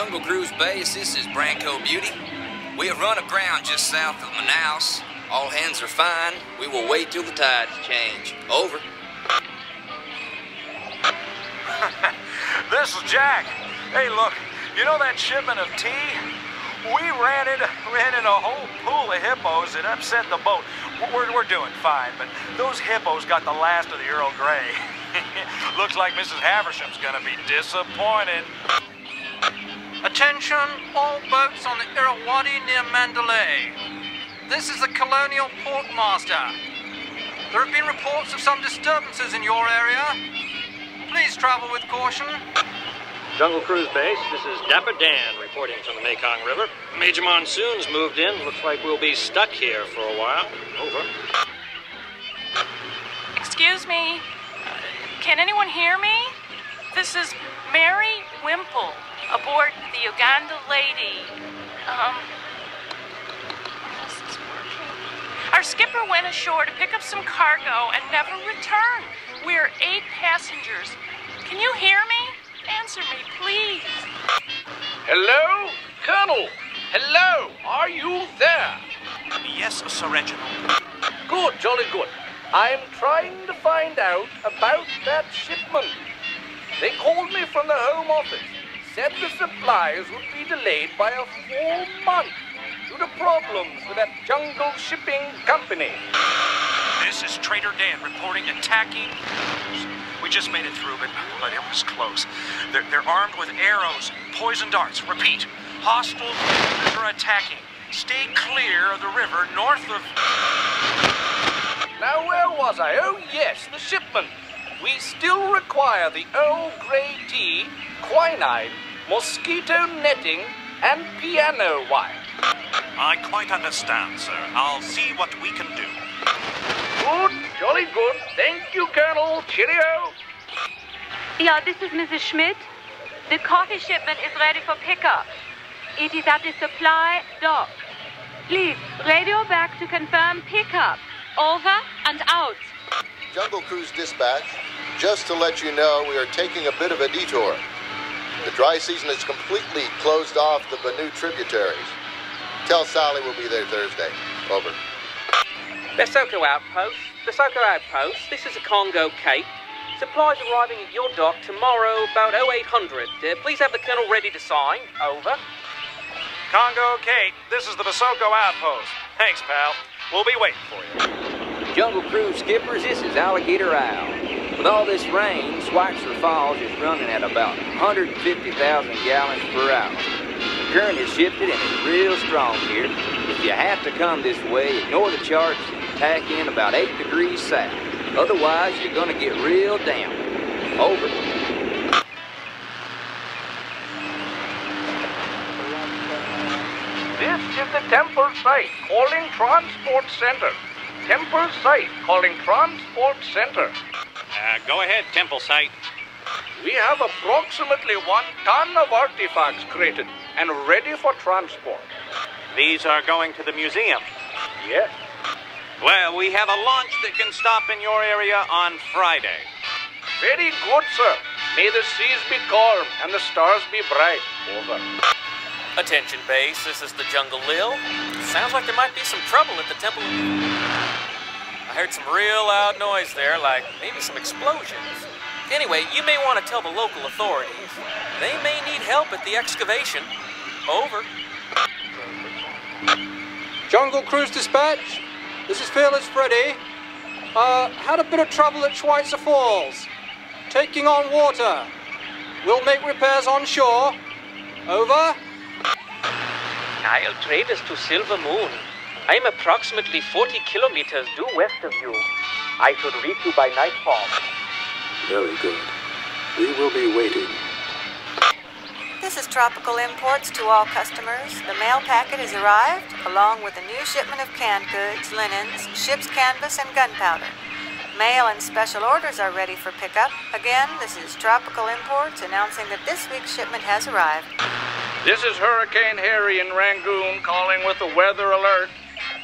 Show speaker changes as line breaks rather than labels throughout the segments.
Jungle Cruise Base, this is Branco Beauty. We have run aground just south of Manaus. All hands are fine. We will wait till the tides change. Over.
this is Jack. Hey, look, you know that shipment of tea? We ran into, ran into a whole pool of hippos that upset the boat. We're, we're doing fine, but those hippos got the last of the Earl Grey. Looks like Mrs. Haversham's gonna be disappointed.
Attention, all boats on the Irrawaddy near Mandalay. This is the Colonial Portmaster. There have been reports of some disturbances in your area. Please travel with caution.
Jungle Cruise Base, this is Dapper Dan reporting from the Mekong River. Major Monsoon's moved in. Looks like we'll be stuck here for a while. Over.
Excuse me. Uh, can anyone hear me? This is Mary Wimple aboard the Uganda Lady. Um. Our skipper went ashore to pick up some cargo and never returned. We're eight passengers. Can you hear me? Answer me, please.
Hello? Colonel! Hello! Are you there?
Yes, Sir Reginald.
Good, jolly good. I'm trying to find out about that shipment. They called me from the Home Office. Said the supplies would be delayed by a full month due to problems with that jungle shipping company.
This is Trader Dan reporting attacking. We just made it through, but, but it was close. They're, they're armed with arrows, poison darts. Repeat, hostile are attacking. Stay clear of the river north of.
Now, where was I? Oh, yes, the shipment. We still require the Earl Grey tea, quinine, mosquito netting, and piano wire.
I quite understand, sir. I'll see what we can do.
Good, jolly good. Thank you, Colonel. Cheerio.
Yeah, this is Mrs. Schmidt. The coffee shipment is ready for pickup. It is at the supply dock. Please, radio back to confirm pickup. Over and out.
Jungle Cruise Dispatch, just to let you know, we are taking a bit of a detour. The dry season has completely closed off the Benue tributaries. Tell Sally we'll be there Thursday. Over.
Basoko Outpost. Basoko Outpost. This is the Congo Kate. Supplies arriving at your dock tomorrow about 0800. Uh, please have the Colonel ready to sign. Over.
Congo Kate, this is the Basoko Outpost. Thanks, pal. We'll be waiting for you.
Jungle Cruise skippers, this is Alligator Al. With all this rain, Schweitzer Falls is running at about 150,000 gallons per hour. The current has shifted and is real strong here. If you have to come this way, ignore the charts and tack in about 8 degrees south. Otherwise, you're gonna get real damp. Over.
This is the temple site calling Transport Center. Temple site calling Transport Center.
Uh, go ahead, Temple Site.
We have approximately one ton of artifacts created and ready for transport.
These are going to the museum.
Yes.
Well, we have a launch that can stop in your area on Friday.
Very good, sir. May the seas be calm and the stars be bright. Over.
Attention base, this is the Jungle Lil. Sounds like there might be some trouble at the temple. I heard some real loud noise there, like maybe some explosions. Anyway, you may want to tell the local authorities. They may need help at the excavation. Over.
Jungle Cruise Dispatch. This is Fearless Freddy. Uh, had a bit of trouble at Schweitzer Falls. Taking on water. We'll make repairs on shore. Over.
I'll trade us to Silver Moon. I'm approximately 40 kilometers due west of you. I should reach you by nightfall.
Very good. We will be waiting.
This is Tropical Imports to all customers. The mail packet has arrived, along with a new shipment of canned goods, linens, ship's canvas, and gunpowder. Mail and special orders are ready for pickup. Again, this is Tropical Imports announcing that this week's shipment has arrived.
This is Hurricane Harry in Rangoon calling with a weather alert.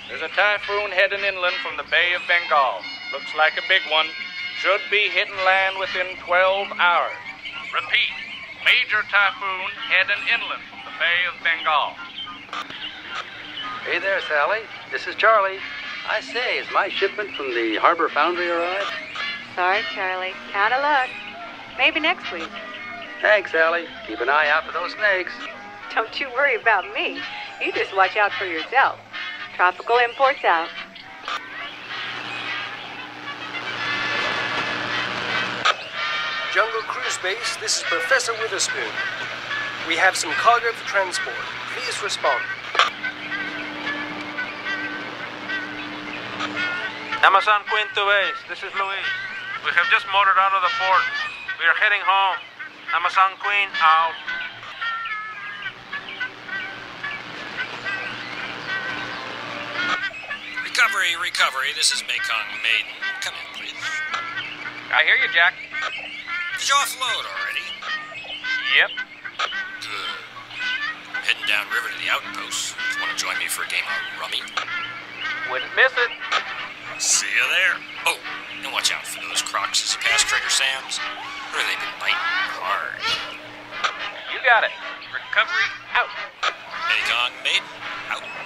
There's a typhoon heading inland from the Bay of Bengal. Looks like a big one. Should be hitting land within 12 hours. Repeat, major typhoon heading inland from the Bay of Bengal.
Hey there, Sally. This is Charlie. I say, is my shipment from the Harbor Foundry arrived?
Sorry, Charlie. Out of luck. Maybe next week.
Thanks, Sally. Keep an eye out for those snakes.
Don't you worry about me. You just watch out for yourself. Tropical imports out.
Jungle Cruise Base, this is Professor Witherspoon. We have some cargo for transport. Please respond.
Amazon Queen to Base, this is Luis. We have just motored out of the port. We are heading home. Amazon Queen out.
Recovery, recovery. This is Mekong Maiden. Come in, please.
I hear you, Jack.
Did you offload already?
Yep.
Good. I'm heading downriver to the outpost. Want to join me for a game of rummy?
Wouldn't miss it.
See you there. Oh, and watch out for those crocs as you pass Trader Sam's. Or they've been biting hard.
You got it. Recovery out.
Mekong Maiden, out.